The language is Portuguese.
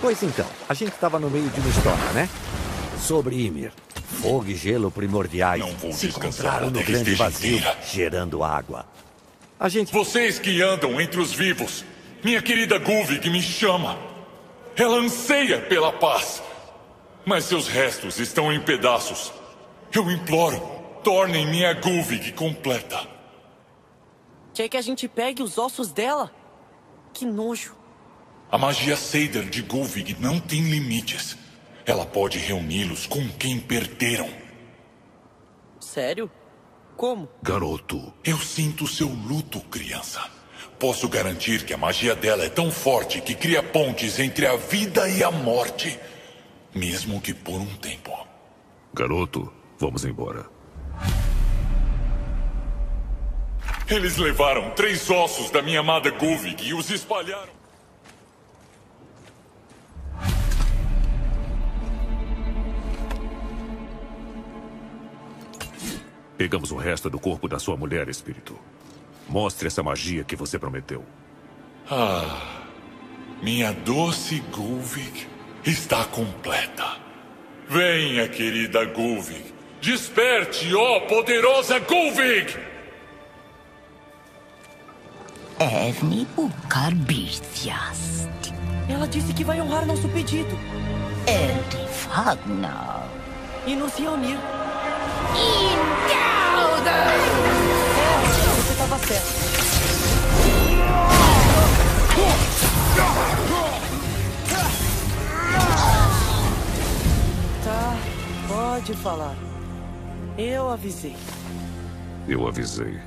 Pois então, a gente estava no meio de uma história, né? Sobre Ymir. Fogo e gelo primordiais Não vou se encontraram no que grande vazio, inteira. gerando água. A gente... Vocês que andam entre os vivos, minha querida Gulvig me chama. Ela anseia pela paz. Mas seus restos estão em pedaços. Eu imploro, tornem minha Gulvig completa. Quer que a gente pegue os ossos dela? Que nojo. A magia Seider de Gulvig não tem limites. Ela pode reuni-los com quem perderam. Sério? Como? Garoto, Eu sinto seu luto, criança. Posso garantir que a magia dela é tão forte que cria pontes entre a vida e a morte. Mesmo que por um tempo. garoto, vamos embora. Eles levaram três ossos da minha amada Gulvig e os espalharam. Pegamos o resto do corpo da sua mulher, espírito. Mostre essa magia que você prometeu. Minha doce Gulvig está completa. Venha, querida Gulvig. Desperte, ó poderosa Gulvig! Evni bukar birthjast. Ela disse que vai honrar nosso pedido Eldi fagnar. e nos reunir. Pode falar. Eu avisei. Eu avisei.